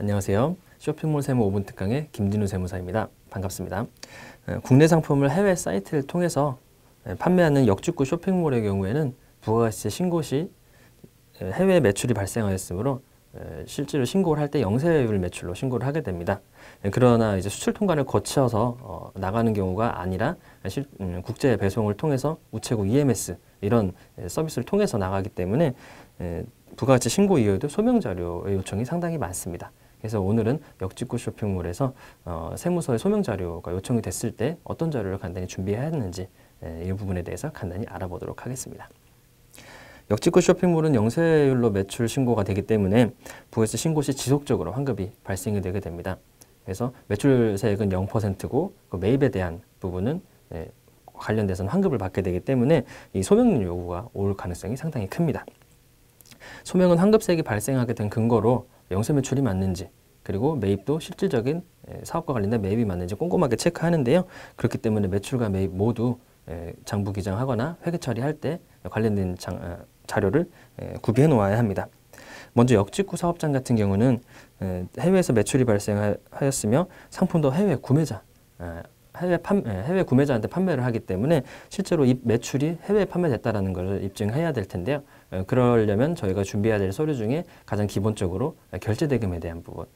안녕하세요. 쇼핑몰 세무 5분 특강의 김진우 세무사입니다. 반갑습니다. 어, 국내 상품을 해외 사이트를 통해서 에, 판매하는 역직구 쇼핑몰의 경우에는 부가가치세 신고 시 에, 해외 매출이 발생하였으므로 에, 실제로 신고를 할 때 영세율 매출로 신고를 하게 됩니다. 에, 그러나 이제 수출 통관을 거쳐서 어, 나가는 경우가 아니라 실, 음, 국제 배송을 통해서 우체국 EMS 이런 에, 서비스를 통해서 나가기 때문에 에, 부가가치 신고 이후에도 소명 자료의 요청이 상당히 많습니다. 그래서 오늘은 역직구 쇼핑몰에서 어, 세무서의 소명 자료가 요청이 됐을 때 어떤 자료를 간단히 준비해야 하는지 에, 이 부분에 대해서 간단히 알아보도록 하겠습니다. 역직구 쇼핑몰은 영세율로 매출 신고가 되기 때문에 부가세 신고 시 지속적으로 환급이 발생이 되게 됩니다. 그래서 매출세액은 0%고 그 매입에 대한 부분은 예, 관련돼서는 환급을 받게 되기 때문에 이 소명 요구가 올 가능성이 상당히 큽니다. 소명은 환급세액이 발생하게 된 근거로 영세 매출이 맞는지 그리고 매입도 실질적인 예, 사업과 관련된 매입이 맞는지 꼼꼼하게 체크하는데요. 그렇기 때문에 매출과 매입 모두 예, 장부 기장하거나 회계 처리할 때 관련된 장, 어, 자료를 예, 구비해 놓아야 합니다. 먼저 역직구 사업장 같은 경우는 해외에서 매출이 발생하였으며 상품도 해외 구매자, 해외 판 해외 구매자한테 판매를 하기 때문에 실제로 이 매출이 해외에 판매됐다라는 것을 입증해야 될 텐데요. 어, 그러려면 저희가 준비해야 될 서류 중에 가장 기본적으로 결제 대금에 대한 부분,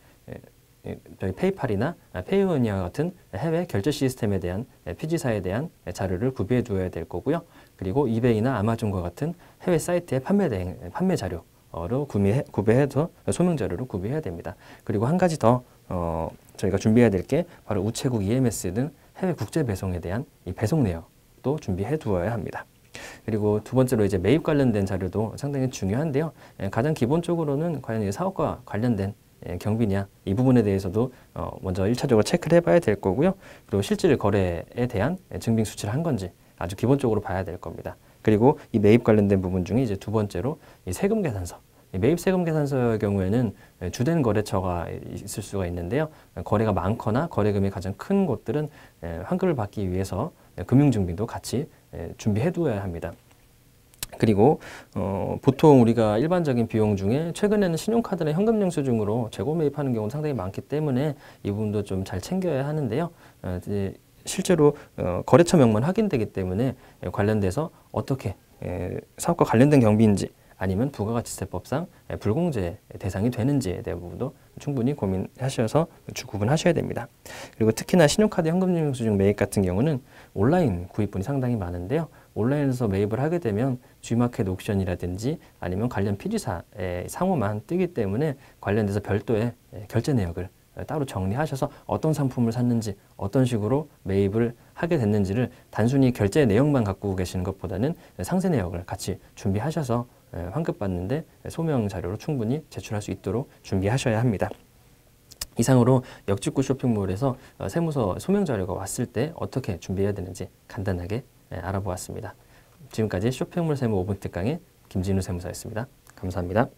저희 페이팔이나 페이오니아 같은 해외 결제 시스템에 대한 피지사에 대한 자료를 구비해 두어야 될 거고요. 그리고 이베이나 아마존과 같은 해외 사이트의 판매 대 판매 자료 로 구매해, 구비해서 소명 자료를 구비해야 됩니다. 그리고 한 가지 더 어, 저희가 준비해야 될 게 바로 우체국 EMS 등 해외 국제 배송에 대한 이 배송 내역도 준비해 두어야 합니다. 그리고 두 번째로 이제 매입 관련된 자료도 상당히 중요한데요. 예, 가장 기본적으로는 과연 사업과 관련된 예, 경비냐 이 부분에 대해서도 어, 먼저 일차적으로 체크를 해봐야 될 거고요. 그리고 실질 거래에 대한 증빙 수치를 한 건지 아주 기본적으로 봐야 될 겁니다. 그리고 이 매입 관련된 부분 중에 이제 두 번째로 이 세금 계산서. 매입 세금 계산서의 경우에는 주된 거래처가 있을 수가 있는데요. 거래가 많거나 거래금이 가장 큰 곳들은 환급을 받기 위해서 금융증빙도 같이 준비해 두어야 합니다. 그리고 어, 보통 우리가 일반적인 비용 중에 최근에는 신용카드나 현금 영수증으로 재고 매입하는 경우는 상당히 많기 때문에 이 부분도 좀 잘 챙겨야 하는데요. 어, 이제 실제로 어, 거래처 명만 확인되기 때문에 관련돼서 어떻게 에, 사업과 관련된 경비인지 아니면 부가가치세법상 불공제 대상이 되는지에 대한 부분도 충분히 고민하셔서 구분하셔야 됩니다. 그리고 특히나 신용카드 현금영수증 매입 같은 경우는 온라인 구입분이 상당히 많은데요. 온라인에서 매입을 하게 되면 G마켓 옥션이라든지 아니면 관련 피지사의 상호만 뜨기 때문에 관련돼서 별도의 결제 내역을 따로 정리하셔서 어떤 상품을 샀는지 어떤 식으로 매입을 하게 됐는지를 단순히 결제 내역만 갖고 계시는 것보다는 상세 내역을 같이 준비하셔서 환급받는데 소명 자료로 충분히 제출할 수 있도록 준비하셔야 합니다. 이상으로 역직구 쇼핑몰에서 어, 세무서 소명 자료가 왔을 때 어떻게 준비해야 되는지 간단하게 알아보았습니다. 지금까지 쇼핑몰 세무 5분 특강의 김진우 세무사였습니다. 감사합니다.